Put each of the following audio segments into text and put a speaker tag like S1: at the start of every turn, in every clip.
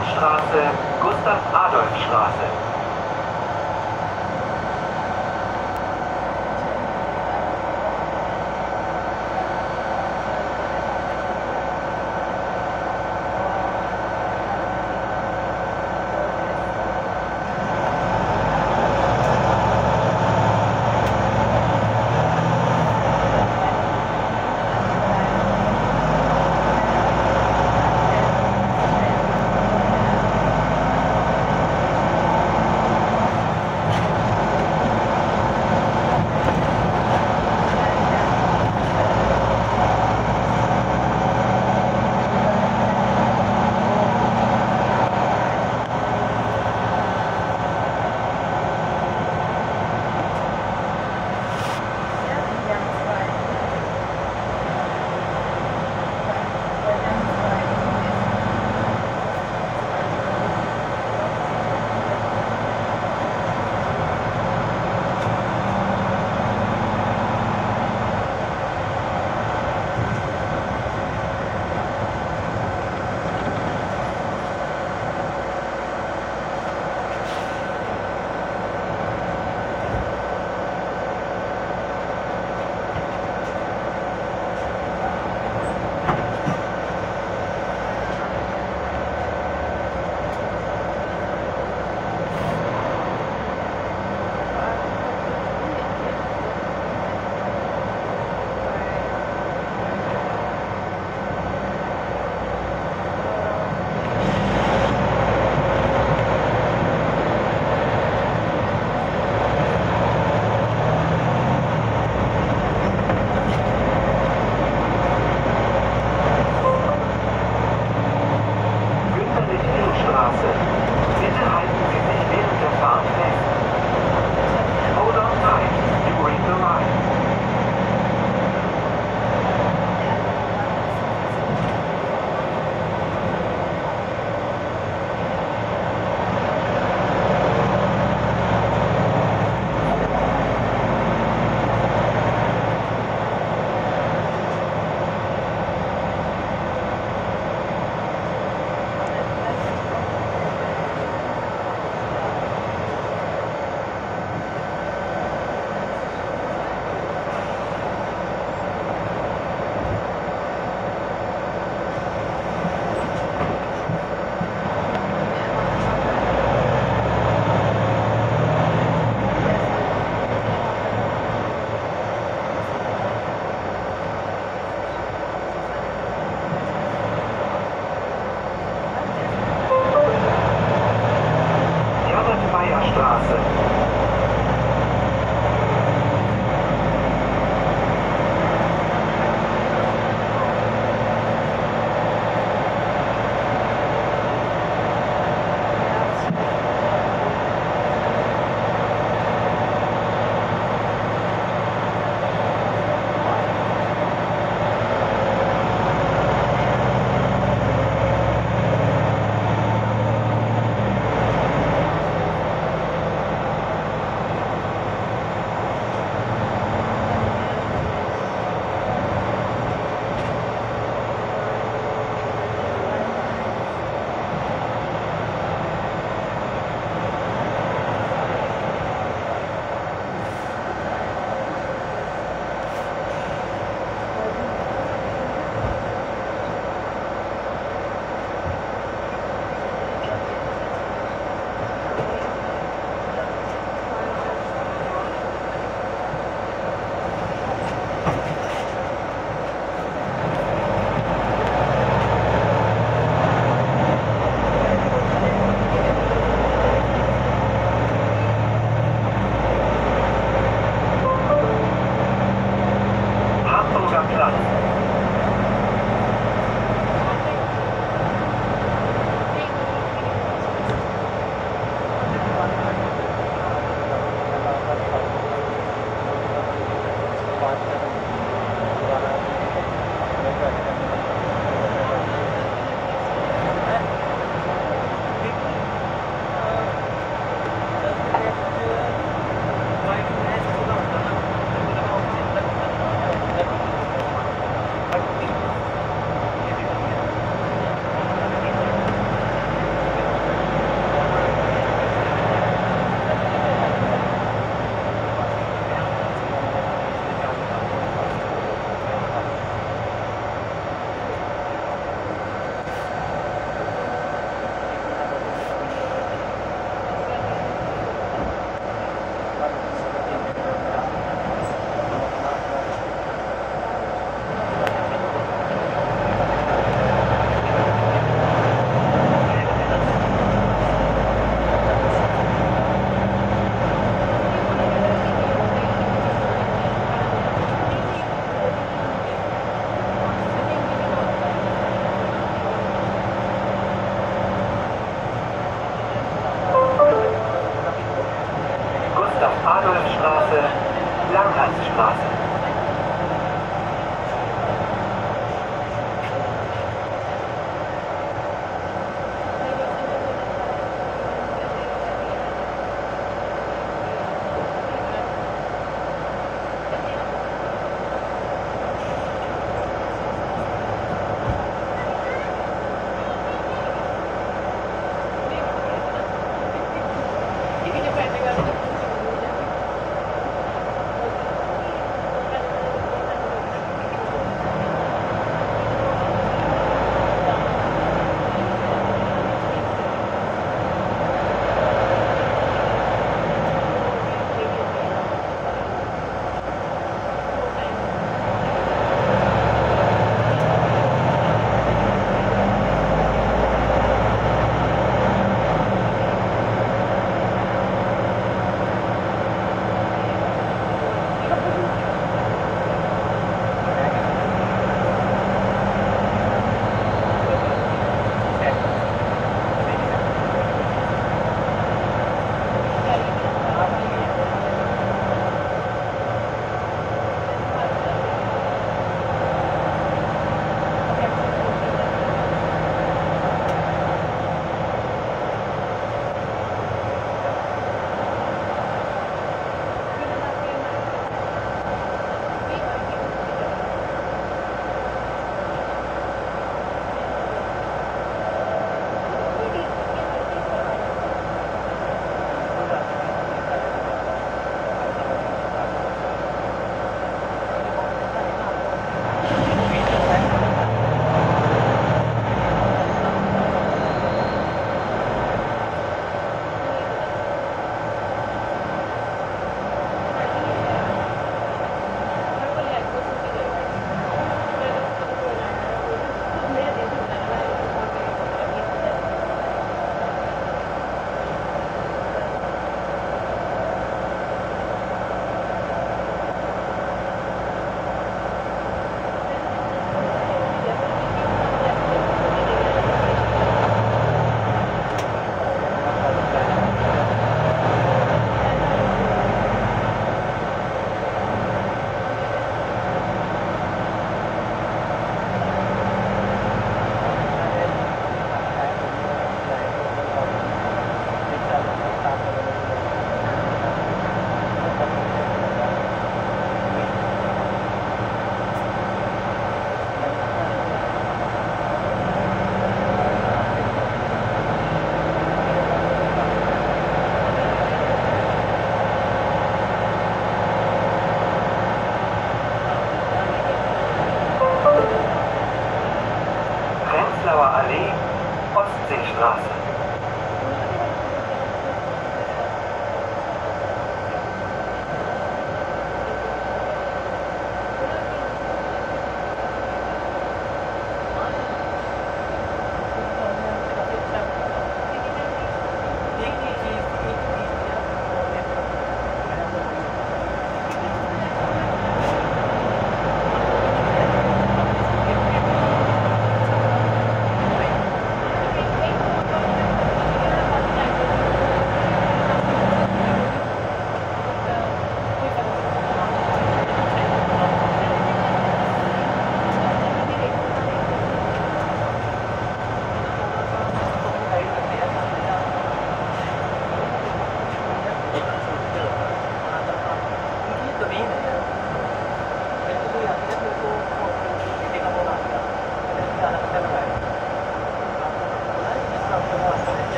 S1: Ashram.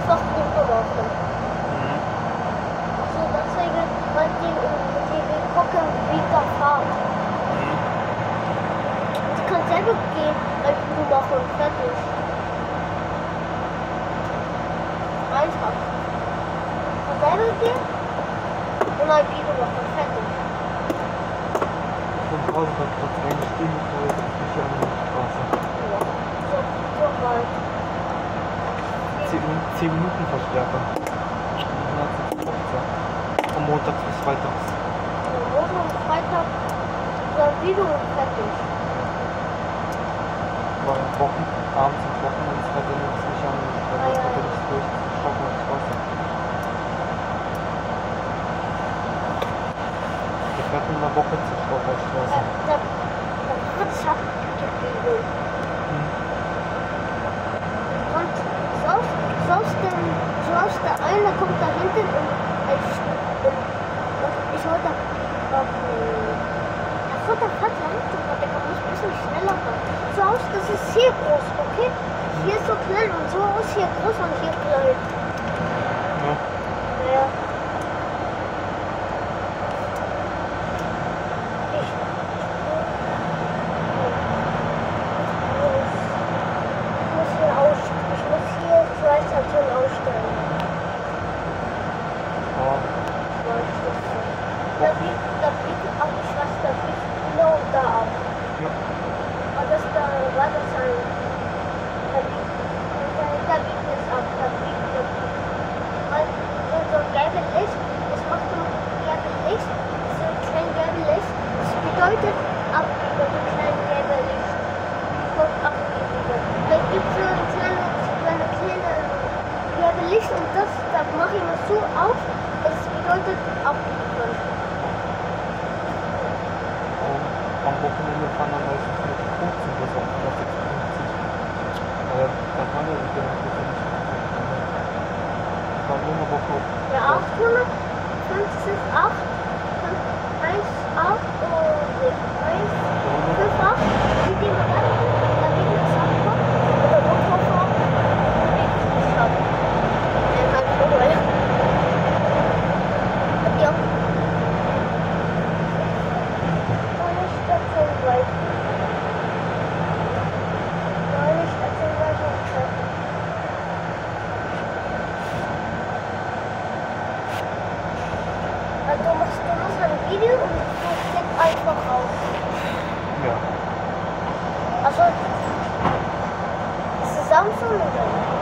S2: Hij was niet geloven. Zodat ze want die, die koken niet afhaalt. Die kan mhm. zelf ook geen, maar ik nog
S3: Freitag.
S2: Rosen und Freitag, Sardino und Fettig.
S3: Warum Ja,
S2: Aufnahme 5 ist 8 5, 1ダンスみたい。